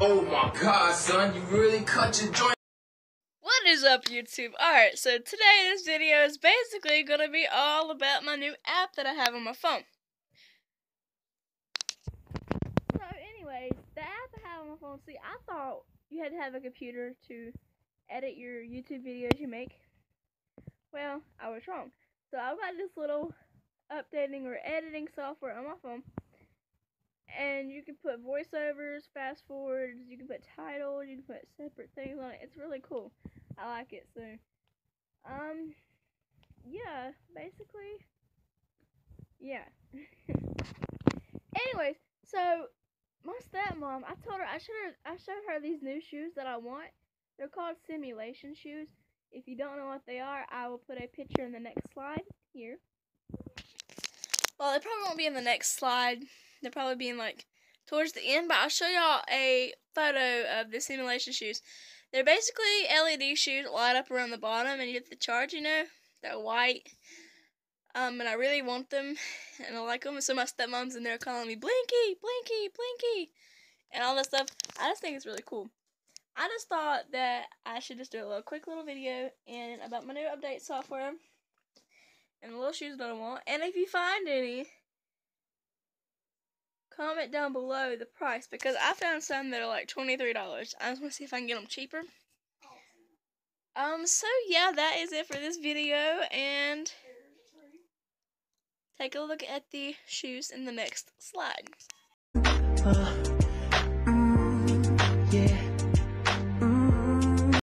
Oh my god, son, you really cut your joint. What is up, YouTube? Alright, so today this video is basically going to be all about my new app that I have on my phone. So, anyways, the app I have on my phone, see, I thought you had to have a computer to edit your YouTube videos you make. Well, I was wrong. So, I've got this little updating or editing software on my phone and you can put voiceovers, fast forwards, you can put titles, you can put separate things on it. It's really cool. I like it. So, um, yeah, basically, yeah. Anyways, so my stepmom, I told her I should I showed her these new shoes that I want. They're called simulation shoes. If you don't know what they are, I will put a picture in the next slide here. Well, they probably won't be in the next slide They'll probably being like towards the end, but I'll show y'all a photo of the simulation shoes. They're basically LED shoes light up around the bottom and you get the charge, you know? They're white. Um, and I really want them and I like them. So my stepmom's in there calling me Blinky, Blinky, Blinky, and all that stuff. I just think it's really cool. I just thought that I should just do a little quick little video and about my new update software and the little shoes that I want. And if you find any, Comment down below the price because I found some that are like $23. I just want to see if I can get them cheaper. Um, so yeah, that is it for this video, and take a look at the shoes in the next slide. Uh, mm, yeah.